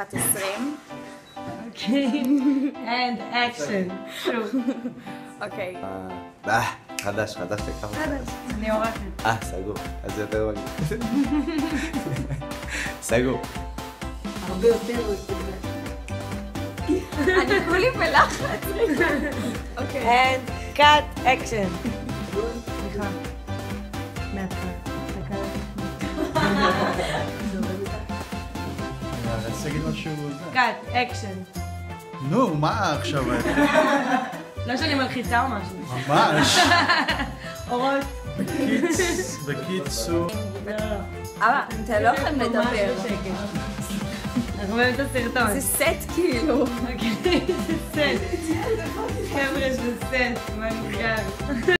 בת 20. אוקיי. And action. שוב. אוקיי. אה, חדש, חדש לכמה חדש. אני עורכת. אה, סגור. אז זה יותר מגניב. סגור. הרבה יותר אני כולי בלחץ. אוקיי. And cut action. סליחה. מההתחלה. להגיד משהו... cut action. נו, מה עכשיו? לא שאני מלחיצה או משהו. ממש. אורות. בקיצ- בקיצור... לא, לא. אבא, אתם לא יכולים לדבר. אנחנו רואים את הסרטון. זה סט כאילו. אוקיי, זה סט. חבר'ה, זה סט. מה נסגר?